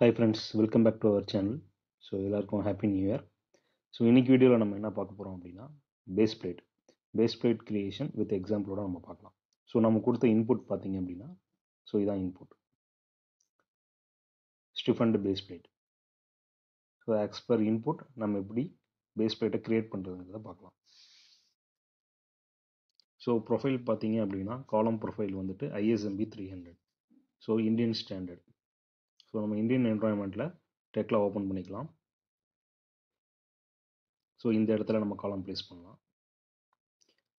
Hi friends welcome back to our channel so எல்லாருக்கும் happy new year so இன்னைக்கு வீடியோவில் நம்ம என்ன பார்க்க போகிறோம் அப்படின்னா base plate base plate creation with எக்ஸாம்பிளோட நம்ம பார்க்கலாம். ஸோ நம்ம கொடுத்த இன்புட் பார்த்தீங்க அப்படின்னா ஸோ இதான் input stiffened base plate so as per input நம்ம எப்படி பேஸ் பிளேட்டை க்ரியேட் பண்ணுறதுங்கிறத பார்க்கலாம். ஸோ ப்ரொஃபைல் பார்த்தீங்க அப்படின்னா காலம் ப்ரொஃபைல் வந்துட்டு ISMB three hundred so Indian standard so நம்ம இந்தியன் என்வாயன்மெண்ட்டில் டெக்கில் ஓப்பன் பண்ணிக்கலாம். ஸோ இந்த இடத்துல நம்ம காலம் ப்ளேஸ் பண்ணலாம்.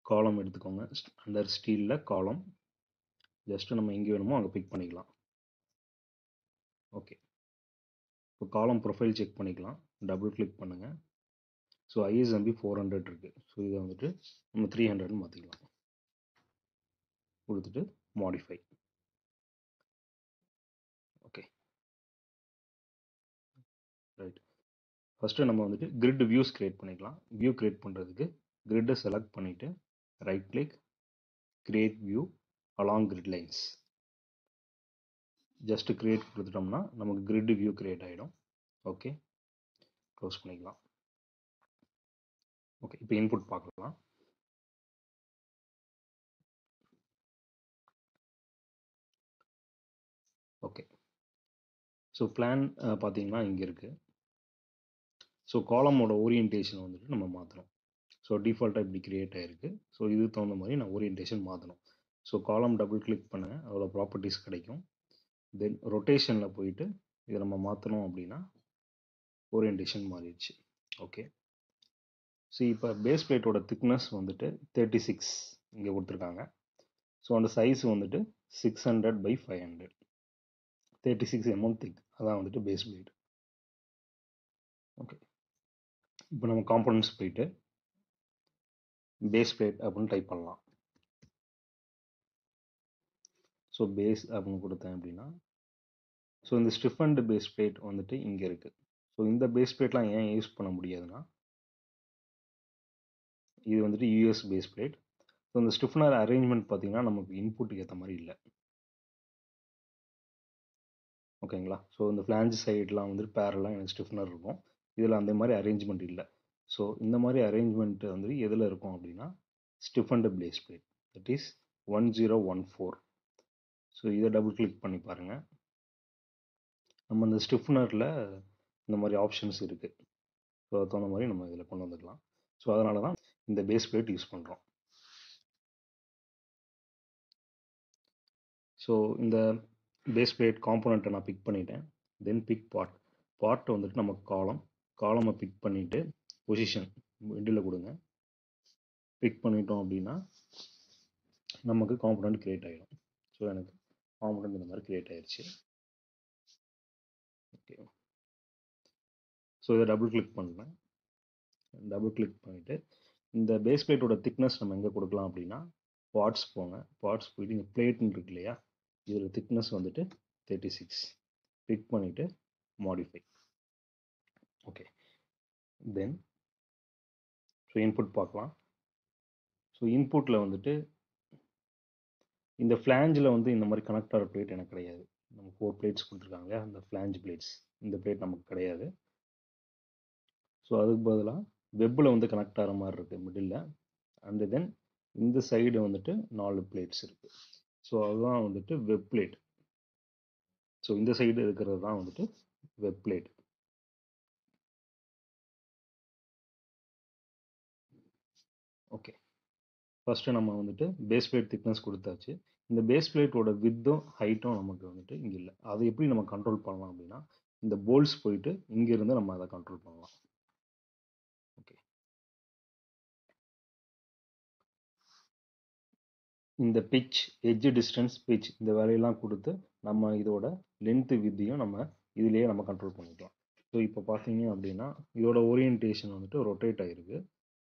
காலம் எடுத்துக்கோங்க. அண்டர் ஸ்டீலில் காலம் ஜஸ்ட்டு நம்ம எங்கே வேணுமோ அங்கே பிக் பண்ணிக்கலாம். ஓகே இப்போ காலம் ப்ரொஃபைல் செக் பண்ணிக்கலாம். டபுள் கிளிக் பண்ணுங்கள் ஸோ ஐஎஸ்எம்பி ஃபோர் ஹண்ட்ரட் இருக்குது ஸோ இதை வந்துட்டு நம்ம த்ரீ ஹண்ட்ரட்னு மாற்றிக்கலாம் கொடுத்துட்டு மாடிஃபை ஃபஸ்ட்டு நம்ம வந்துட்டு கிரிட் வியூஸ் க்ரியேட் பண்ணிக்கலாம். வியூ க்ரியேட் பண்ணுறதுக்கு கிரிட்டை செலக்ட் பண்ணிவிட்டு right click create view along grid lines just create கொடுத்துட்டோம்னா நமக்கு கிரிட் வியூ க்ரியேட் ஆகிடும் ஓகே க்ளோஸ் பண்ணிக்கலாம். ஓகே இப்போ இன்புட் பார்க்கலாம். ஓகே ஸோ பிளான் பார்த்தீங்கன்னா இங்கே இருக்குது ஸோ காலமோட ஓரியன்டேஷன் வந்துட்டு நம்ம மாற்றணும் ஸோ டிஃபால்ட்டாக இப்படி க்ரியேட் ஆகிருக்கு ஸோ இதுக்கு தகுந்த மாதிரி நான் ஓரியன்டேஷன் மாற்றணும் ஸோ காலம் டபுள் கிளிக் பண்ணேன் அதோட ப்ராப்பர்ட்டிஸ் கிடைக்கும். தென் ரொட்டேஷனில் போயிட்டு இதை நம்ம மாற்றணும் அப்படின்னா ஓரியன்டேஷன் மாறிடுச்சு. ஓகே ஸோ இப்போ பேஸ் பிளேட்டோட திக்னஸ் வந்துட்டு தேர்ட்டி சிக்ஸ் இங்கே கொடுத்துருக்காங்க. ஸோ அந்த சைஸ் வந்துட்டு six hundred by five hundred thirty six MM thick அதான் வந்துட்டு பேஸ் பிளேட் ஓகே இப்போ நம்ம காம்பனன்ட்ஸ் போயிட்டு பேஸ் பிளேட் அப்படின்னு டைப் பண்ணலாம். ஸோ பேஸ் அப்படின்னு கொடுத்தேன் அப்படின்னா ஸோ இந்த ஸ்டிஃபண்ட் பேஸ் பிளேட் வந்துட்டு இங்கே இருக்குது ஸோ இந்த பேஸ் பிளேட்லாம் ஏன் யூஸ் பண்ண முடியாதுன்னா இது வந்துட்டு யூஎஸ் பேஸ் பிளேட் ஸோ இந்த ஸ்டிஃபனர் அரேஞ்ச்மெண்ட் பார்த்தீங்கன்னா நமக்கு இன்புட்டுக்கு ஏற்ற மாதிரி இல்லை. ஓகேங்களா ஸோ இந்த ஃப்ளான்ஜ் சைட்லாம் வந்துட்டு பேரெல்லாம் எனக்கு ஸ்டிஃப்னர் இருக்கும். இதில் அந்த மாதிரி அரேஞ்ச்மெண்ட் இல்லை. ஸோ இந்த மாதிரி அரேஞ்ச்மெண்ட் வந்து எதில் இருக்கும் அப்படின்னா stiffened base plate that is one zero one four so இதை டபுள் கிளிக் பண்ணி பாருங்கள் நம்ம இந்த ஸ்டிஃப்னரில் இந்த மாதிரி ஆப்ஷன்ஸ் இருக்குது ஸோ அது தகுந்த மாதிரி நம்ம இதில் கொண்டு வந்துக்கலாம் ஸோ அதனால தான் இந்த பேஸ் பிளேட் யூஸ் பண்ணுறோம் ஸோ இந்த பேஸ் பிளேட் காம்போனண்ட்டை நான் பிக் பண்ணிட்டேன். தென் பிக் பாட் பாட் வந்துட்டு நமக்கு காலம் காலமை பிக் பண்ணிவிட்டு பொசிஷன் மிடில் கொடுங்க. பிக் பண்ணிட்டோம் அப்படின்னா நமக்கு காம்பனண்ட் க்ரியேட் ஆகிடும் ஸோ எனக்கு காம்பனண்ட் இந்த மாதிரி க்ரியேட் ஆயிடுச்சு ஓகே ஸோ இதை டபுள் கிளிக் பண்ணுறேன். டபுள் கிளிக் பண்ணிவிட்டு இந்த பேஸ் பிளேட்டோட திக்னஸ் நம்ம எங்கே கொடுக்கலாம் அப்படின்னா பார்ட்ஸ் போங்க. பார்ட்ஸ் போயிட்டு இங்கே பிளேட்னு இருக்கு இல்லையா? இதில் திக்னஸ் வந்துட்டு தேர்ட்டி சிக்ஸ் பிக் பண்ணிவிட்டு modify okay then so input பார்க்கலாம். ஸோ இன்புட்டில் வந்துட்டு இந்த ஃப்ளாஞ்சில் வந்து இந்த மாதிரி கனெக்டர் பிளேட் எனக்கு கிடையாது. நம்ம ஃபோர் பிளேட்ஸ் கொடுத்துருக்காங்க இல்லையா? அந்த ஃப்ளாஞ்ச் பிளேட்ஸ் இந்த பிளேட் நமக்கு கிடையாது. ஸோ அதுக்கு பதிலாக வெப்பில் வந்து கனெக்ட் ஆகிற மாதிரி இருக்குது மிடில் அண்ட் தென் இந்த சைடு வந்துட்டு நாலு பிளேட்ஸ் இருக்குது ஸோ அதுதான் வந்துட்டு வெப் பிளேட் ஸோ இந்த சைடு இருக்கிறது தான் வந்துட்டு வெப் பிளேட் ஃபஸ்ட்டு நம்ம வந்துட்டு பேஸ் பிளேட் திக்னஸ் கொடுத்தாச்சு. இந்த பேஸ் பிளேட்டோட வித்தும் ஹைட்டும் நமக்கு வந்துட்டு இங்கே இல்லை. அதை எப்படி நம்ம கண்ட்ரோல் பண்ணலாம் அப்படின்னா இந்த போல்ஸ் போயிட்டு இங்கேருந்து நம்ம அதை கண்ட்ரோல் பண்ணலாம். ஓகே இந்த பிச் எட்ஜ் டிஸ்டன்ஸ் பிச் இந்த வேலையெல்லாம் கொடுத்து நம்ம இதோட லென்த்து வித்தியும் நம்ம இதுலேயே நம்ம கண்ட்ரோல் பண்ணிக்கலாம். ஸோ இப்போ பார்த்தீங்க அப்படின்னா இதோட ஓரியன்டேஷன் வந்துட்டு ரொட்டேட் ஆகிருக்கு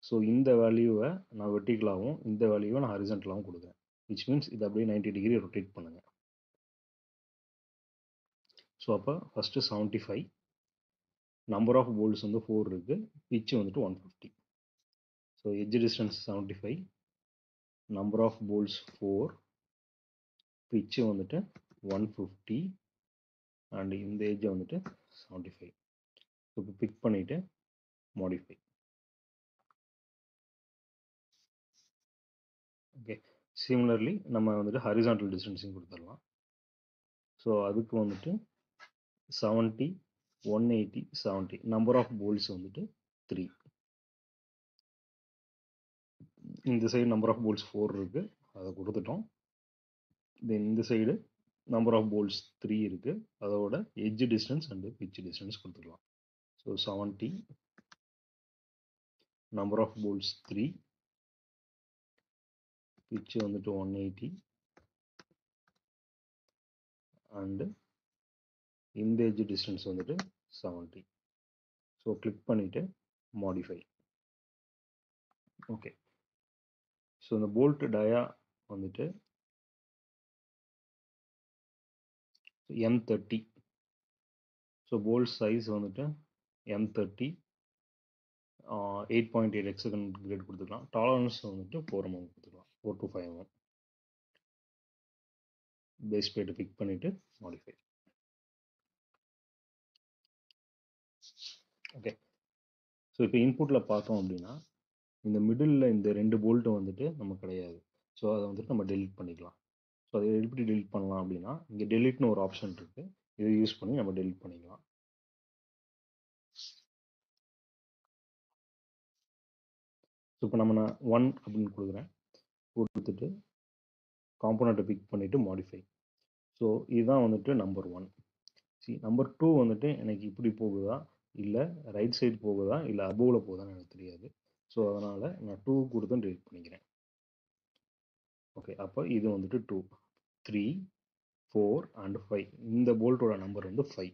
ஸோ இந்த வேல்யூவை நான் வெர்டிகலாகவும் இந்த வேல்யூவை நான் ஹரிசன்டலாகவும் கொடுக்குறேன். விச் மீன்ஸ் இது அப்படியே நைன்டி டிகிரி ரொட்டேட் பண்ணுங்கள் ஸோ அப்போ first seventy five number of bolts வந்து ஃபோர் இருக்குது பிச்சு வந்துட்டு one fifty so edge distance seventy five number of bolts four pitch வந்துட்டு ஒன் ஃபிஃப்டி அண்ட் இந்த ஏஜை வந்துட்டு செவன்ட்டி ஃபைவ் இப்போ பிக் பண்ணிவிட்டு மாடிஃபை சிமிலர்லி நம்ம வந்துட்டு ஹரிசான்டல் டிஸ்டன்ஸிங் கொடுத்துடலாம். ஸோ அதுக்கு வந்துட்டு seventy one eighty seventy number of bolts வந்துட்டு த்ரீ இந்த side number of bolts four இருக்குது அதை கொடுத்துட்டோம். தென் இந்த side number of bolts three இருக்குது அதோட edge distance and pitch distance கொடுத்துக்கலாம் so seventy number of bolts three pitch வந்துட்டு ஒன் எயிட்டி அண்டு இந்த எட்ஜ் டிஸ்டன்ஸ் வந்துட்டு செவன்ட்டி ஸோ கிளிக் பண்ணிவிட்டு மாடிஃபை ஓகே ஸோ இந்த போல்ட் டயா வந்துட்டு M thirty so bolt size வந்துட்டு M thirty eight point eight hexagon grade கொடுத்துக்கலாம் tolerance வந்துட்டு four MM கொடுத்துக்கலாம் four to five MM base பிளேட்டை பிக் பண்ணிவிட்டு மாடிஃபை ஓகே ஸோ இப்போ இன்புட்டில் பார்த்தோம் அப்படின்னா இந்த மிடில் இந்த ரெண்டு போல்ட்டும் வந்துட்டு நம்ம கிடையாது. ஸோ அதை வந்துட்டு நம்ம டெலிட் பண்ணிக்கலாம். ஸோ அதை எப்படி டெலிட் பண்ணலாம் அப்படின்னா இங்கே டெலிட்னு ஒரு ஆப்ஷன் இருக்குது இதை யூஸ் பண்ணி நம்ம டெலிட் பண்ணிக்கலாம். ஸோ இப்போ நம்ம நான் ஒன் அப்படின்னு கொடுக்குறேன். கொடுத்துட்டு காம்போனண்ட்டை பிக் பண்ணிவிட்டு மாடிஃபை ஸோ இதுதான் வந்துட்டு number one see number two வந்துட்டு எனக்கு இப்படி போகுதா? இல்லை ரைட் சைடு போகுதா? இல்லை அபோவில் போகுதான்னு எனக்கு தெரியாது. ஸோ அதனால் நான் டூ கொடுத்து டெலிட் பண்ணிக்கிறேன். ஓகே அப்போ இது வந்துட்டு two three four and five இந்த போல்ட்டோட நம்பர் வந்து ஃபைவ்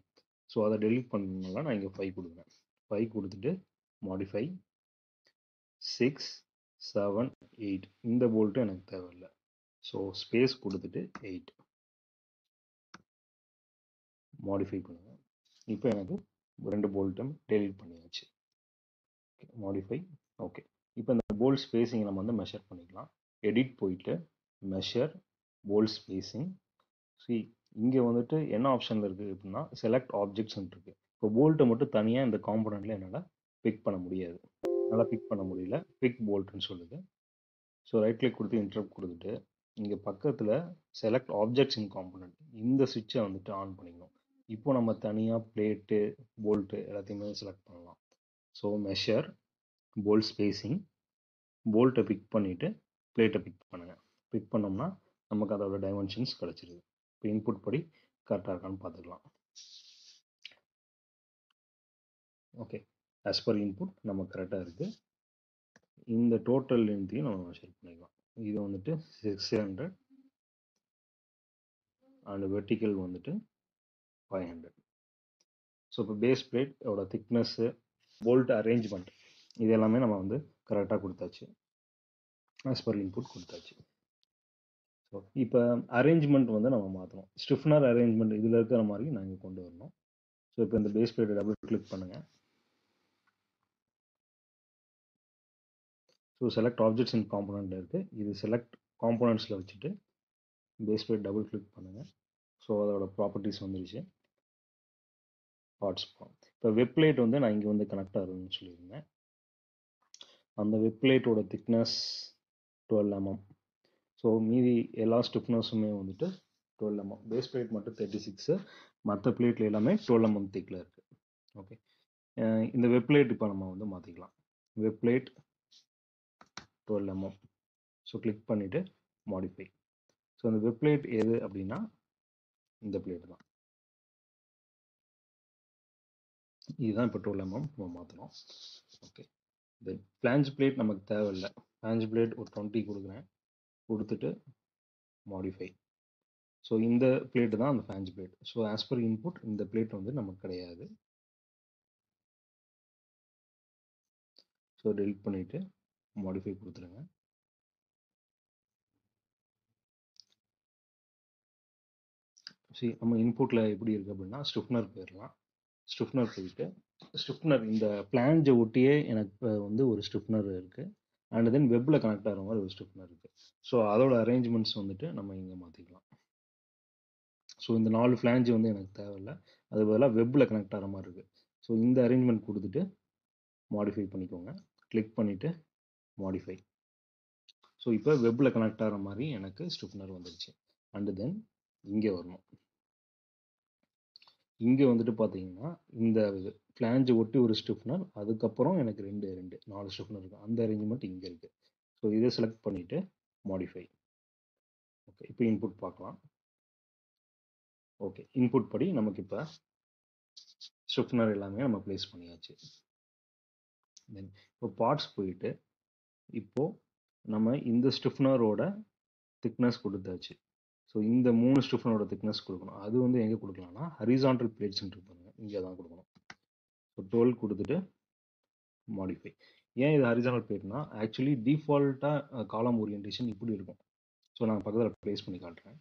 ஸோ அதை டெலிட் பண்ணனால நான் இங்கே ஃபைவ் கொடுக்குறேன். ஃபைவ் கொடுத்துட்டு மாடிஃபை சிக்ஸ் செவன் எயிட் இந்த போல்ட்டு எனக்கு தேவையில்லை. ஸோ ஸ்பேஸ் கொடுத்துட்டு எயிட் மாடிஃபை பண்ணுங்கள் இப்போ எனக்கு ரெண்டு போல்ட்டும் டெலிட் பண்ணியாச்சு. மாடிஃபை ஓகே இப்போ இந்த போல்ட் ஸ்பேஸிங் நம்ம வந்து மெஷர் பண்ணிக்கலாம். எடிட் போயிட்டு மெஷர் போல்ட் ஸ்பேஸிங் சி இங்கே வந்துட்டு என்ன ஆப்ஷனில் இருக்குது அப்படின்னா செலக்ட் ஆப்ஜெக்ட்ஸ்ன்னு இருக்குது இப்போ போல்ட்டை மட்டும் தனியாக இந்த காம்பனண்ட்டில் என்னால் பிக் பண்ண முடியாது. என்னால் பிக் பண்ண முடியல. பிக் போல்ட்னு சொல்லுது. ஸோ ரைட் கிளிக் கொடுத்து இன்டர்ப்ட் கொடுத்துட்டு இங்கே பக்கத்தில் செலக்ட் ஆப்ஜெக்ட்ஸ் இன் காம்பனண்ட் இந்த சுவிட்சை வந்துட்டு ஆன் பண்ணிக்கணும். இப்போ நம்ம தனியாக பிளேட்டு போல்ட்டு எல்லாத்தையுமே செலக்ட் பண்ணலாம். ஸோ மெஷர் போல்ட் ஸ்பேசிங் போல்ட்டை பிக் பண்ணிவிட்டு பிளேட்டை பிக் பண்ணுங்கள் பிக் பண்ணோம்னா நமக்கு அதோட டைமென்ஷன்ஸ் கிடச்சிருது. இப்போ இன்புட் படி கரெக்டாக இருக்கான்னு பார்த்துக்கலாம். ஓகே ஆஸ் பர் இன்புட் நம்ம கரெக்டாக இருக்குது இந்த டோட்டல் லென்த்தையும் நம்ம மெஷர் பண்ணிக்கலாம். இது வந்துட்டு சிக்ஸ் ஹண்ட்ரட் அண்ட் வெர்டிக்கல் வந்துட்டு ஃபைவ் ஹண்ட்ரட் ஸோ இப்போ பேஸ் பிளேட்டோட திக்னஸ்ஸு போல்ட் அரேஞ்ச்மெண்ட் இது எல்லாமே நம்ம வந்து கரெக்டாக கொடுத்தாச்சு. ஆஸ் பர் இன்புட் கொடுத்தாச்சு. ஸோ இப்போ அரேஞ்ச்மெண்ட் வந்து நம்ம மாற்றணும் ஸ்டிஃப்னர் அரேஞ்ச்மெண்ட் இதில் இருக்கிற மாதிரி நாங்கள் கொண்டு வரணும். ஸோ இப்போ இந்த பேஸ் பிளேட்டை டபுள் கிளிக் பண்ணுங்கள் so select objects in component இருக்குது இது செலக்ட் காம்போனண்ட்ஸில் வச்சுட்டு பேஸ் பிளேட் டபுள் கிளிக் பண்ணுங்கள் ஸோ அதோட ப்ராப்பர்ட்டிஸ் வந்துருச்சு. ஹாட்ஸ்பாட் இப்போ வெப்லைட் வந்து நான் இங்கே வந்து கனெக்ட் ஆகுதுன்னு சொல்லியிருந்தேன். அந்த வெப்லைட்டோட திக்னஸ் டுவெல் எம்எம் ஸோ மீதி எல்லா ஸ்டிஃப்னஸுமே வந்துட்டு டுவெல் எம்எம் பேஸ் பிளேட் மட்டும் தேர்ட்டி சிக்ஸு மற்ற பிளேட்டில் எல்லாமே டுவெல் எம்எம் திக்கில் இருக்குது ஓகே இந்த வெப்லைட் இப்போ நம்ம வந்து மாற்றிக்கலாம் web plate twelve MM so click பண்ணிவிட்டு மாடிஃபை ஸோ அந்த பிளேட் எது அப்படின்னா இந்த பிளேட் தான். இதுதான் இப்போ டுவெல் எம்எம் நம்ம மாற்றணும் ஓகே இந்த ஃப்ளான்ஜ் பிளேட் நமக்கு தேவையில்லை. ஃப்ளான்ஜ் பிளேட் ஒரு டுவெண்ட்டி கொடுக்குறேன். கொடுத்துட்டு மாடிஃபை ஸோ இந்த பிளேட்டு தான் அந்த flange plate so as per input இந்த பிளேட் வந்து நமக்கு கிடையாது. ஸோ டெலிட் பண்ணிவிட்டு மாடிஃபை கொடுத்துருங்க. சரி நம்ம இன்புட்டில் எப்படி இருக்குது அப்படின்னா ஸ்டிஃப்னர் போயிடலாம் ஸ்டிஃப்னர் போயிட்டு ஸ்டிஃப்னர் இந்த பிளான்ஜை ஒட்டியே எனக்கு வந்து ஒரு ஸ்டிஃப்னர் இருக்குது அண்ட் தென் வெப்பில் கனெக்ட் ஆகிற மாதிரி ஒரு ஸ்டிஃப்னர் இருக்குது ஸோ அதோட அரேஞ்ச்மெண்ட்ஸ் வந்துட்டு நம்ம இங்கே மாற்றிக்கலாம் ஸோ இந்த நாலு ஃப்ளாஞ்சு வந்து எனக்கு தேவையில்லை. அது பதிலாக வெப்பில் கனெக்ட் ஆகிற மாதிரி இருக்குது ஸோ இந்த அரேஞ்ச்மெண்ட் கொடுத்துட்டு மாடிஃபை பண்ணிக்கோங்க. கிளிக் பண்ணிவிட்டு மாடிஃபை ஸோ இப்போ வெப்பில் கனெக்ட் ஆகிற மாதிரி எனக்கு ஸ்டிஃப்னர் வந்துடுச்சு அண்டு தென் இங்கே வரணும். இங்கே வந்துட்டு பார்த்தீங்கன்னா இந்த ஃப்ளாஞ்சை ஒட்டி ஒரு ஸ்டிஃப்னர் அதுக்கப்புறம் எனக்கு ரெண்டு ரெண்டு நாலு ஸ்டிஃப்னர் இருக்குது அந்த அரேஞ்ச்மெண்ட் இங்கே இருக்குது ஸோ இதை செலக்ட் பண்ணிவிட்டு மாடிஃபை ஓகே இப்போ இன்புட் பார்க்கலாம். ஓகே இன்புட் படி நமக்கு இப்போ ஸ்டிஃப்னர் எல்லாமே நம்ம ப்ளேஸ் பண்ணியாச்சு. தென் இப்போ பார்ட்ஸ் போயிட்டு இப்போது நம்ம இந்த ஸ்டிஃப்னரோட திக்னஸ் கொடுத்தாச்சு. ஸோ இந்த மூணு ஸ்டிஃப்னரோட திக்னஸ் கொடுக்கணும். அது வந்து எங்கே கொடுக்கலாம்னா ஹரிசான்டல் பிளேட்ஸ் இருப்பாங்க இங்கே தான் கொடுக்கணும். ஸோ டுவெல் கொடுத்துட்டு மாடிஃபை ஏன் இது ஹரிசானல் பிளேட்னா ஆக்சுவலி டிஃபால்ட்டாக காலம் ஓரியன்டேஷன் இப்படி இருக்கும். ஸோ நான் பக்கத்தில் ப்ளேஸ் பண்ணி காட்டுறேன்.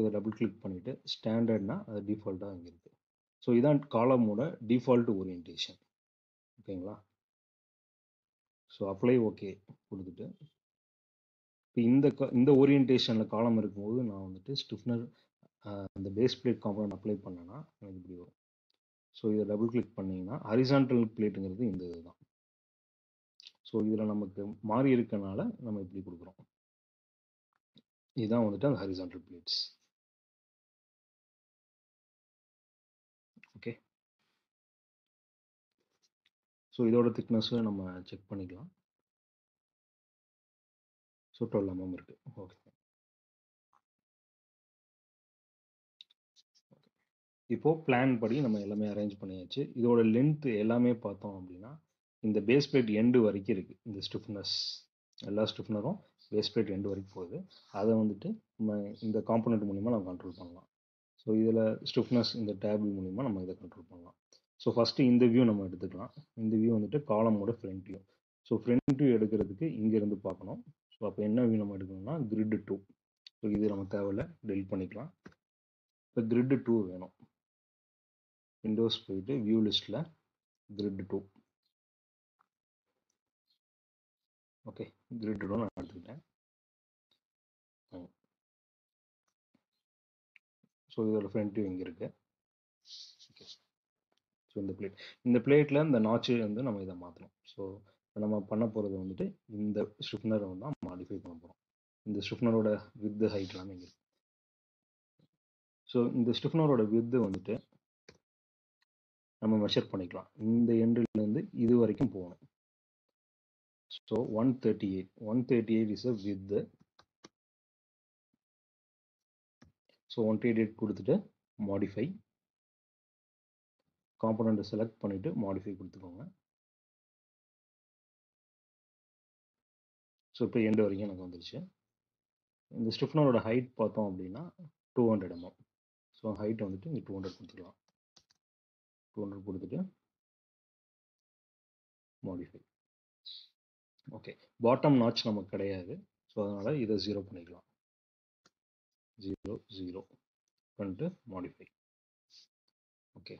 இதை டபுள் கிளிக் பண்ணிவிட்டு ஸ்டாண்டர்ட்னா அது டிஃபால்ட்டாக அங்கே இருக்குது ஸோ இதான் காலமோட டிஃபால்ட் ஓரியன்டேஷன் ஓகேங்களா ஸோ அப்ளை ஓகே கொடுத்துட்டு இப்போ இந்த இந்த ஓரியன்டேஷனில் காலம் இருக்கும்போது நான் வந்துட்டு ஸ்டிஃப்னர் அந்த பேஸ் பிளேட் காம்பனண்ட் அப்ளை பண்ணேன்னா எனக்கு இப்படி வரும். ஸோ இதை டபுள் கிளிக் பண்ணிங்கன்னா ஹரிசான்டல் பிளேட்டுங்கிறது இந்த இது தான். ஸோ இதில் நமக்கு மாறி இருக்கனால நம்ம இப்படி கொடுக்குறோம். இதுதான் வந்துட்டு அந்த ஹரிசான்டல் பிளேட்ஸ் ஓகே ஸோ இதோட திக்னஸும் நம்ம செக் பண்ணிக்கலாம். ஸோ டுவெல் எம்எம் இருக்குது ஓகே இப்போது பிளான் படி நம்ம எல்லாமே அரேஞ்ச் பண்ணியாச்சு. இதோட லென்த் எல்லாமே பார்த்தோம் அப்படின்னா இந்த பேஸ் பிளேட் எண்டு வரைக்கும் இருக்குது இந்த ஸ்டிஃப்னஸ் எல்லா ஸ்டிஃப்னரும் பேஸ் பிளேட் எண்டு வரைக்கும் போகுது. அதை வந்துட்டு நம்ம இந்த காம்பனண்ட் மூலிமா நம்ம கண்ட்ரோல் பண்ணலாம். ஸோ இதில் ஸ்டிஃப்னஸ் இந்த டேபிள் மூலிமா நம்ம இதை கண்ட்ரோல் பண்ணலாம். ஸோ ஃபஸ்ட்டு இந்த வியூ நம்ம எடுத்துக்கலாம். இந்த வியூ வந்துட்டு காலமோட front view so front view எடுக்கிறதுக்கு இங்கேருந்து பார்க்கணும். ஸோ அப்போ என்ன வியூ நம்ம எடுக்கணும்னா கிரிட் டூ ஸோ இது நம்ம தேவையில்ல டெலிட் பண்ணிக்கலாம். இப்போ கிரிட் டூ வேணும். விண்டோஸ் போயிட்டு வியூ லிஸ்ட்டில் grid two okay grid two நான் எடுத்துக்கிட்டேன். ஸோ இதோட ஃப்ரண்ட் வியூ இங்கே இருக்குது ஸோ இந்த பிளேட் இந்த பிளேட்டில் இந்த நாச்சு வந்து நம்ம இதை மாற்றணும் ஸோ நம்ம பண்ண போகிறது வந்துட்டு இந்த ஸ்டிஃப்னரை வந்து மாடிஃபை பண்ண போகிறோம் இந்த ஸ்டிஃப்னரோட வித்து ஹைட் எல்லாமே இங்கே ஸோ இந்த ஸ்டிஃப்னரோட வித்து வந்துட்டு நம்ம மெஷர் பண்ணிக்கலாம். இந்த எண்ட்லேருந்து இது வரைக்கும் போகணும். So one thirty eight one thirty eight is a width so one thirty eight கொடுத்துட்டு மாடிஃபை காம்பனண்ட்டை செலக்ட் பண்ணிவிட்டு மாடிஃபை கொடுத்துக்கோங்க. ஸோ இப்போ எண்டு வரைக்கும் எனக்கு வந்துருச்சு. இந்த ஸ்டிஃப்னரோட ஹைட் பார்த்தோம் அப்படின்னா two hundred MM so height வந்துட்டு இங்கே டூ ஹண்ட்ரட் கொடுத்துக்கலாம். டூ ஹண்ட்ரட் கொடுத்துட்டு மாடிஃபை ஓகே பாட்டம் நாச் நமக்கு கிடையாது. ஸோ அதனால் இதை ஜீரோ பண்ணிக்கலாம். ஜீரோ ஜீரோ பண்ணிட்டு modify okay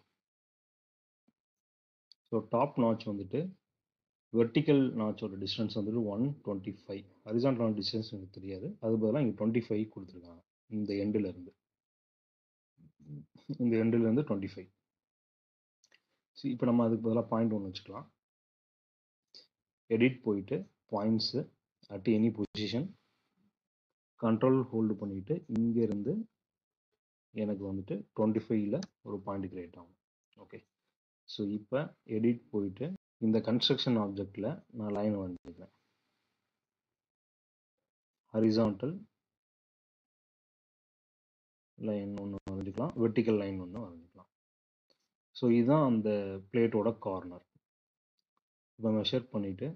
so top notch வந்துட்டு வெர்டிக்கல் நாச்சோட டிஸ்டன்ஸ் வந்துட்டு one twenty five horizontal distance எனக்கு தெரியாது. அது பதிலாக இங்கே டுவெண்ட்டி ஃபைவ் கொடுத்துருக்காங்க. இந்த எண்டுலேருந்து இந்த எண்டுலேருந்து டுவெண்ட்டி ஃபைவ் ஸோ இப்போ நம்ம அதுக்கு பதிலாக பாயிண்ட் ஒன்று வச்சுக்கலாம். எடிட் போயிட்டு points at any position control hold பண்ணிவிட்டு இங்கேருந்து எனக்கு வந்துட்டு டுவெண்ட்டி ஃபைவ்ல ஒரு பாயிண்ட் கிரியேட் ஆகும். ஓகே ஸோ இப்போ எடிட் போயிட்டு இந்த கன்ஸ்ட்ரக்ஷன் ஆப்ஜெக்டில் நான் லைன் வரைஞ்சிக்கிறேன். ஹரிசான்டல் லைன் ஒன்று வரைஞ்சிக்கலாம். வெர்டிக்கல் லைன் ஒன்று வரைஞ்சிக்கலாம். ஸோ இதுதான் அந்த பிளேட்டோட கார்னர் இப்போ மெஷர் பண்ணிவிட்டு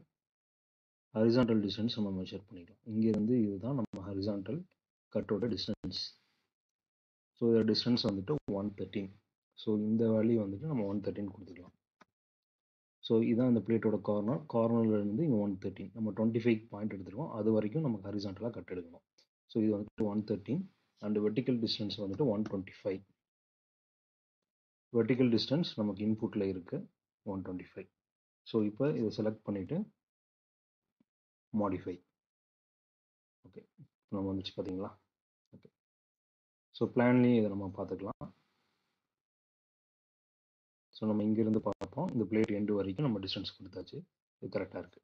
ஹரிசான்டல் டிஸ்டன்ஸ் நம்ம மெஷர் பண்ணிக்கலாம். இங்கேருந்து இதுதான் நம்ம ஹரிசான்டல் கட்டோட டிஸ்டன்ஸ் ஸோ இதோட டிஸ்டன்ஸ் வந்துட்டு ஒன் தேர்ட்டின் ஸோ இந்த வேல்யூ வந்துட்டு நம்ம ஒன் தேர்ட்டின் கொடுத்துக்கலாம். ஸோ இதான் இந்த பிளேட்டோட கார்னர் கார்னர்லேருந்து இங்கே ஒன் தேர்ட்டின் நம்ம டுவெண்ட்டி ஃபைவ் பாயிண்ட் எடுத்துருக்கோம் அது வரைக்கும் நமக்கு ஹரிசான்டலாக கட் எடுக்கணும். ஸோ இது வந்துட்டு one thirteen and vertical distance வந்துட்டு one twenty five vertical distance நமக்கு இன்புட்டில் இருக்குது ஒன் டுவெண்ட்டி ஃபைவ் ஸோ இப்போ இதை செலக்ட் பண்ணிவிட்டு மாடிஃபை ஓகே நம்ம வந்துச்சு பார்த்தீங்களா ஓகே ஸோ பிளான்லேயும் இதை நம்ம பார்த்துக்கலாம் ஸோ நம்ம இங்கேருந்து பார்த்தோம் இந்த பிளேட் எண்டு வரைக்கும் நம்ம டிஸ்டன்ஸ் கொடுத்தாச்சு. இது கரெக்டாக இருக்குது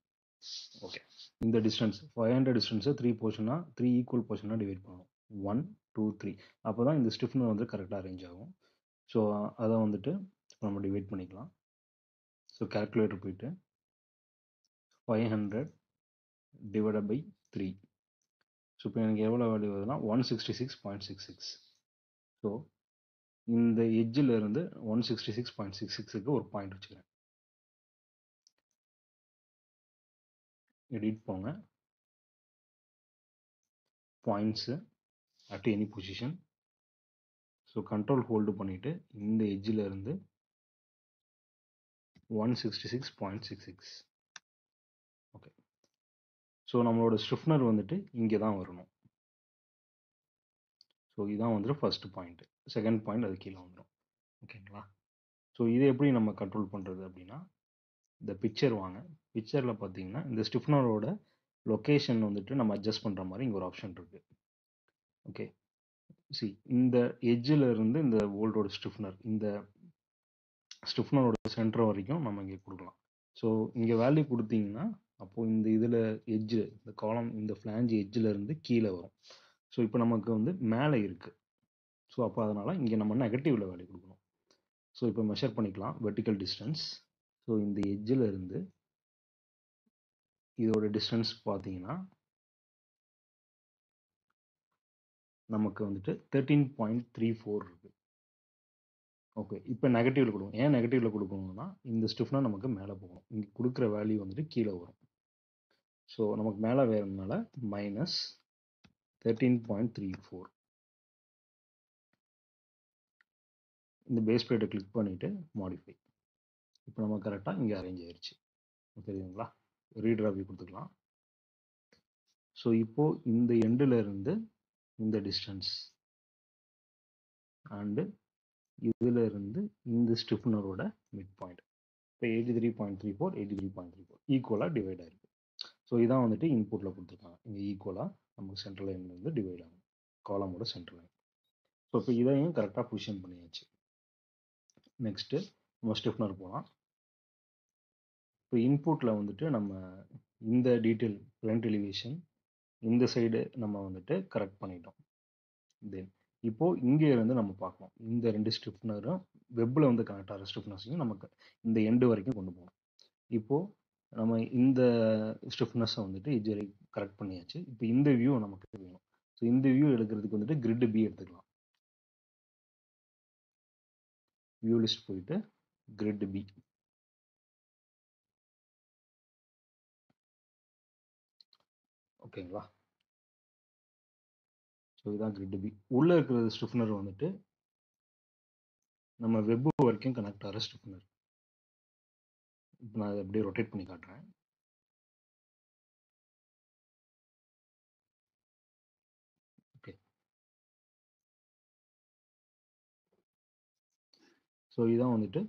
ஓகே இந்த டிஸ்டன்ஸ் ஃபைவ் ஹண்ட்ரட் டிஸ்டன்ஸை த்ரீ போர்ஷனாக த்ரீ ஈக்குவல் போர்ஷனாக டிவைட் பண்ணணும் ஒன் டூ த்ரீ அப்போ தான் இந்த ஸ்டிஃப்னர் வந்து கரெக்டாக அரேஞ்ச் ஆகும். ஸோ அதை வந்துட்டு நம்ம டிவைட் பண்ணிக்கலாம். ஸோ கேல்குலேட்டர் போயிட்டு five hundred divide by three so இப்போ எனக்கு எவ்வளோ வேல்யூ வருதுன்னா one sixty six point six six so இந்த எஜ்ஜில் இருந்து one sixty six point six சிக்ஸுக்கு ஒரு பாயிண்ட் வச்சுக்கிறேன். எடிட் போங்க. Points at any position so control hold பண்ணிவிட்டு இந்த எஜ்ஜில் இருந்து one sixty six point six six okay so நம்மளோட ஸ்டிஃப்னர் வந்துட்டு இங்கே தான் வரணும். ஸோ இதுதான் வந்துட்டு ஃபஸ்ட்டு பாயிண்ட்டு செகண்ட் பாயிண்ட் அது கீழே வந்துடும் ஓகேங்களா? ஸோ இது எப்படி நம்ம கண்ட்ரோல் பண்ணுறது அப்படின்னா இந்த பிக்சர் வாங்க. பிக்சரில் பார்த்தீங்கன்னா இந்த ஸ்டிஃப்னரோட லொக்கேஷன் வந்துட்டு நம்ம அட்ஜஸ்ட் பண்ணுற மாதிரி இங்கே ஒரு ஆப்ஷன் இருக்குது ஓகே? சி இந்த எஜ்ஜில் இருந்து இந்த ஓல்டோட ஸ்டிஃப்னர் இந்த ஸ்டிஃப்னரோட சென்டர் வரைக்கும் நம்ம இங்கே கொடுக்கலாம். ஸோ இங்கே வேல்யூ கொடுத்தீங்கன்னா அப்போது இந்த இதில் எஜ்ஜு இந்த காலம் இந்த ஃப்ளாஞ்ச் எஜ்ஜில் இருந்து கீழே வரும். ஸோ இப்போ நமக்கு வந்து மேலே இருக்குது ஸோ அப்போ அதனால் இங்கே நம்ம நெகட்டிவில் வேல்யூ கொடுக்கணும். ஸோ இப்போ மெஷர் பண்ணிக்கலாம். வெர்டிக்கல் டிஸ்டன்ஸ் ஸோ இந்த எஜ்ஜில் இருந்து இதோட டிஸ்டன்ஸ் பார்த்தீங்கன்னா நமக்கு வந்துட்டு தேர்ட்டீன் பாயிண்ட் த்ரீ ஃபோர் இருக்குது ஓகே இப்போ நெகட்டிவில் கொடுக்கும் ஏன் நெகட்டிவில் கொடுக்கணும்னா இந்த ஸ்டிஃப்னா நமக்கு மேலே போகணும். இங்கே கொடுக்குற வேல்யூ வந்துட்டு கீழே வரும். ஸோ நமக்கு மேலே வேறதுனால minus thirteen point three four இந்த பேஸ் பிளேட்டை கிளிக் பண்ணிவிட்டு மாடிஃபை இப்போ நம்ம கரெக்டாக இங்கே அரேஞ்ச் ஆயிடுச்சு தெரியுதுங்களா ரீட்ராவி கொடுத்துக்கலாம். ஸோ இப்போது இந்த எண்டில் இருந்து இந்த டிஸ்டன்ஸ் அண்டு இதில் இருந்து இந்த ஸ்டிஃப்னரோட மிட் பாயிண்ட் இப்போ eighty three point three four eighty three point three four ஈக்குவலாக டிவைட் ஆகிருக்கு ஸோ இதான் வந்துட்டு இன்புட்டில் கொடுத்துருக்காங்க. இங்கே ஈக்குவலாக நமக்கு சென்ட்ரல் லைன்லேருந்து டிவைட் ஆகும். காலமோட சென்ட்ரல் லைன் ஸோ இப்போ இதையும் கரெக்டாக பொசிஷன் பண்ணியாச்சு. நெக்ஸ்ட்டு நம்ம ஸ்டிஃப்னர் போகலாம் இப்போ இன்புட்டில் வந்துட்டு நம்ம இந்த டீட்டெயில் ஃப்ரண்ட் எலிவேஷன் இந்த சைடு நம்ம வந்துட்டு கரெக்ட் பண்ணிட்டோம். தென் இப்போது இங்கே இருந்து நம்ம பார்க்கணும் இந்த ரெண்டு ஸ்டிஃப்னரும் வெப்பில் வந்து கனெக்ட் ஆகிற ஸ்டிஃப்னஸையும் நமக்கு இந்த எண்டு வரைக்கும் கொண்டு போகணும். இப்போது நம்ம இந்த ஸ்டிஃப்னஸை வந்துட்டு இது வரைக்கும் கரெக்ட் பண்ணியாச்சு. இப்போ இந்த வியூ நமக்கு வேணும். ஸோ இந்த வியூ எடுக்கிறதுக்கு வந்துட்டு கிரிட் பி எடுத்துக்கலாம். வியூ லிஸ்ட் போயிட்டு கிரிட் பி ஓகேங்களா? ஸோ இதுதான் கிரிட் பி உள்ளே இருக்கிற ஸ்டிஃப்னர் வந்துட்டு நம்ம வெப் வரைக்கும் கனெக்ட் ஆகிற ஸ்டிஃப்னர் இப்போ நான் அதை அப்படியே ரொட்டேட் பண்ணி காட்டுறேன். ஸோ இதுதான் வந்துட்டு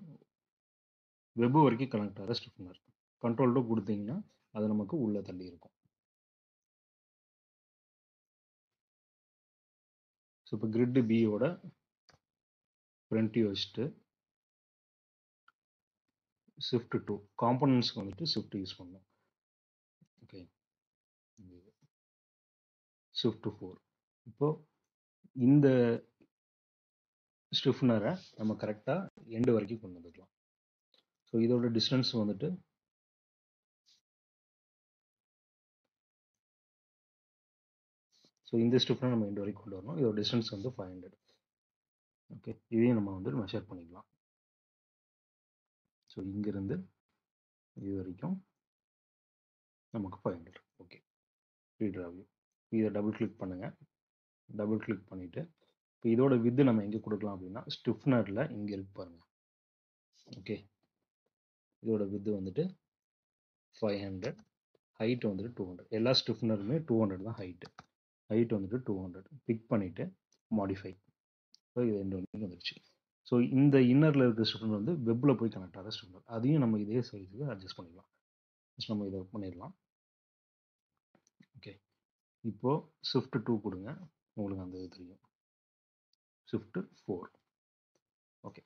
வெப் வரைக்கும் கனெக்ட் ஆகிற ஸ்டிஃப்னர் கண்ட்ரோல் டூ கொடுத்தீங்கன்னா அது நமக்கு உள்ளே தள்ளி இருக்கும். ஸோ இப்போ கிரிட்டு பியோட ஃப்ரண்ட் வச்சுட்டு ஷிஃப்ட் டூ காம்பனன்ட்ஸ்க்கு வந்துட்டு ஷிஃப்ட் யூஸ் பண்ணோம் ஓகே ஷிஃப்ட் ஃபோர் இப்போது இந்த ஸ்டிஃப்னரை நம்ம கரெக்டாக எண்டு வரைக்கும் கொண்டு வந்துக்கலாம். ஸோ இதோட டிஸ்டன்ஸ் வந்துட்டு ஸோ இந்த ஸ்டிஃப்னர் நம்ம எண்டு வரைக்கும் கொண்டு வரணும். இதோட டிஸ்டன்ஸ் வந்து ஃபைவ் ஹண்ட்ரட் ஓகே இதையும் நம்ம வந்து மெஷர் பண்ணிக்கலாம். ஸோ இங்கேருந்து இது வரைக்கும் நமக்கு ஃபைவ் ஹண்ட்ரட் ஓகே ரீட்ராவியூ இதை டபுள் கிளிக் பண்ணுங்கள் டபுள் கிளிக் பண்ணிவிட்டு இப்போ இதோட வித்து நம்ம எங்கே கொடுக்கலாம் அப்படின்னா ஸ்டிஃப்னரில் இங்கே இருக்கு பாருங்கள் ஓகே. இதோட வித்து வந்துட்டு ஃபைவ் ஹண்ட்ரட் ஹைட் வந்துட்டு டூ ஹண்ட்ரட் எல்லா ஸ்டிஃப்னருமே டூ ஹண்ட்ரட் தான் ஹைட்டு ஹைட் வந்துட்டு டூ ஹண்ட்ரட் பிக் பண்ணிவிட்டு மாடிஃபை ஸோ இது ரெண்டு வரைக்கும் வந்துருச்சு. ஸோ இந்த இன்னரில் இருக்கிற ஸ்டிஃப்னர் வந்து வெப்பில் போய் கனெக்ட் ஆகிற ஸ்டிஃப்னர். அதையும் நம்ம இதே சைஸுக்கு அட்ஜஸ்ட் பண்ணிக்கலாம். ஜஸ்ட் நம்ம இதை பண்ணிடலாம். ஓகே. இப்போது ஸ்விஃப்ட் டூ கொடுங்க. உங்களுக்கு அந்த இது தெரியும். ஷிஃப்ட் ஃபோர் ஓகே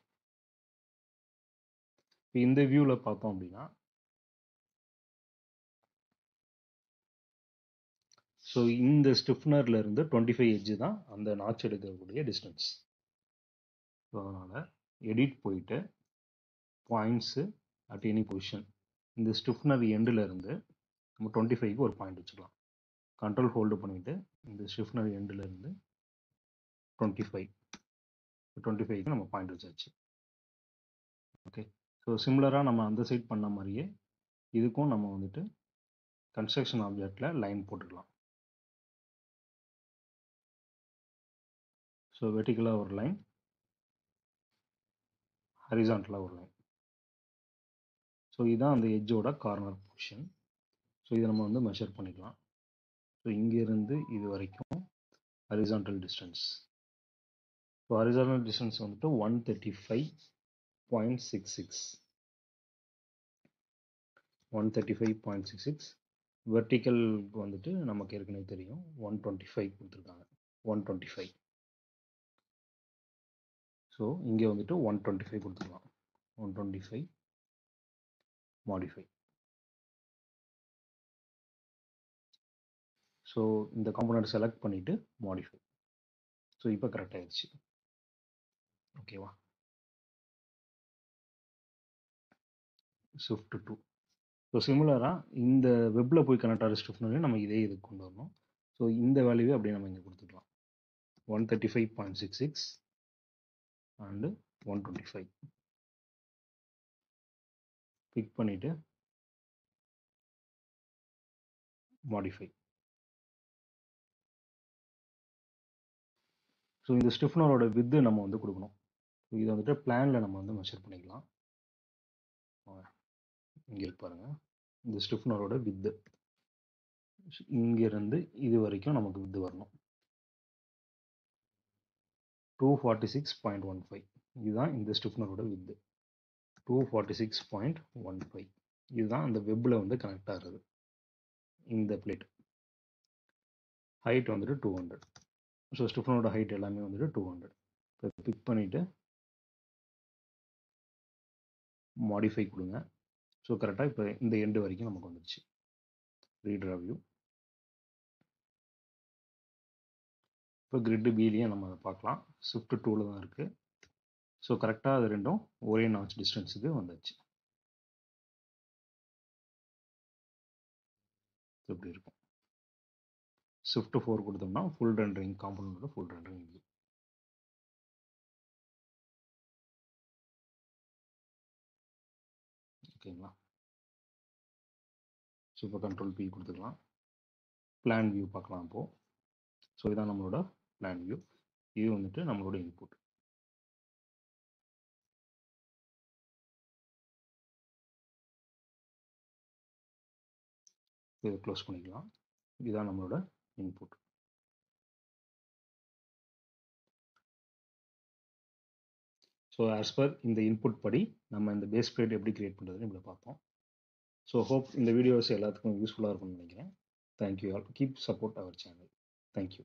இப்போ இந்த வியூவில் பார்த்தோம் அப்படின்னா ஸோ இந்த ஸ்டிஃப்னரில் இருந்து டுவெண்ட்டி ஃபைவ் எட்ஜு தான் அந்த நாச் எடுக்கக்கூடிய டிஸ்டன்ஸ் ஸோ அதனால் எடிட் போயிட்டு பாயிண்ட்ஸு அட் எனி பொசிஷன் இந்த ஸ்டிஃப்னர் எண்டில் இருந்து நம்ம டுவெண்ட்டி ஃபைவ்க்கு ஒரு பாயிண்ட் வச்சுக்கலாம். கண்ட்ரோல் ஹோல்டு பண்ணிவிட்டு இந்த ஸ்டிஃப்னர் எண்டில் இருந்து டுவெண்ட்டி ஃபைவ் டுவெண்ட்டி ஃபைவ்க்கு நம்ம பாயிண்ட் வச்சாச்சு. ஓகே ஸோ சிமிலராக நம்ம அந்த சைட் பண்ண மாதிரியே இதுக்கும் நம்ம வந்துட்டு கன்ஸ்ட்ரக்ஷன் ஆப்ஜெக்டில் லைன் போட்டுக்கலாம். ஸோ வெர்டிக்கலாக ஒரு லைன் ஹரிசான்டலாக ஒரு லைன் ஸோ இதுதான் அந்த எட்ஜோட கார்னர் பொசிஷன் ஸோ இதை நம்ம வந்து மெஷர் பண்ணிக்கலாம். ஸோ இங்கேருந்து இது வரைக்கும் horizontal distance so horizontal distance வந்துட்டு one thirty five point six six. One thirty five point six six. வெர்டிக்கலுக்கு வந்துட்டு நமக்கு ஏற்கனவே தெரியும். ஒன் டுவெண்ட்டி ஃபைவ் கொடுத்துருக்காங்க. One twenty five. ஸோ இங்கே வந்துட்டு ஒன் டுவெண்ட்டி ஃபைவ் கொடுத்துக்கலாம் one twenty five modify so இந்த காம்போனண்ட் செலக்ட் பண்ணிவிட்டு மாடிஃபை ஸோ இப்போ கரெக்ட் ஆயிடுச்சு. ஓகேவா ஷிஃப்ட் டூ ஸோ சிமிலராக இந்த வெப்பில் போய் கனெக்ட் ஆகிற ஸ்டிஃப்னரையும் நம்ம இதே இதுக்கு கொண்டு வரணும். ஸோ இந்த வேல்யூவே அப்படியே நம்ம இங்கே கொடுத்துக்கலாம். One thirty five point six six and one twenty five pick பண்ணிவிட்டு மாடிஃபை ஸோ இந்த ஸ்டிஃப்னரோட வித்து நம்ம வந்து கொடுக்கணும். இதை வந்துட்டு பிளானில் நம்ம வந்து மெஷர் பண்ணிக்கலாம். இங்கே பாருங்கள் இந்த ஸ்டிஃப்னரோட வித்து இங்கேருந்து இது வரைக்கும் நமக்கு வித்து வரணும். Two forty six point one five இதுதான் இந்த ஸ்டிஃப்னரோட width two forty six point one five இதுதான் அந்த வெப்பில் வந்து கனெக்ட் ஆகிறது. இந்த பிளேட் ஹைட் வந்துட்டு டூ ஹண்ட்ரட் ஸோ ஸ்டிஃபனோட ஹைட் எல்லாமே வந்துட்டு டூ ஹண்ட்ரட் இப்போ பிக் பண்ணிவிட்டு மாடிஃபை கொடுங்க. ஸோ கரெக்டாக இப்போ இந்த எண்டு வரைக்கும் நமக்கு வந்துடுச்சு ரீடர் வியூ இப்போ கிரிட்டு பிலையும் நம்ம அதை பார்க்கலாம். ஸ்விஃப்ட் டூவில் தான் இருக்குது ஸோ கரெக்டாக அது ரெண்டும் ஒரே நாச் டிஸ்டன்ஸுக்கு வந்துச்சு இப்படி இருக்கும். ஸ்விஃப்ட் ஃபோர் கொடுத்தோம்னா ஃபுல் ரெண்டரிங் காம்பனோட ஃபுல் ரெண்டரிங் ஓகேங்களா? ஸோ இப்போ கண்ட்ரோல் பி கொடுத்துக்கலாம். பிளான் வியூ பார்க்கலாம் இப்போது ஸோ இதான் நம்மளோட பிளான் வியூ இது வந்துட்டு நம்மளோட இன்புட் இதை க்ளோஸ் பண்ணிக்கலாம். இதுதான் நம்மளோட இன்புட் ஸோ ஆஸ் பர் இந்த இன்புட் படி நம்ம இந்த பேஸ் பீரியட் எப்படி கிரியேட் பண்ணுறதுன்னு இப்படி பார்த்தோம். ஸோ ஹோப் இந்த வீடியோஸ் எல்லாத்துக்கும் யூஸ்ஃபுல்லாக இருக்கும்னு நினைக்கிறேன். Thank you all keep support our channel thank you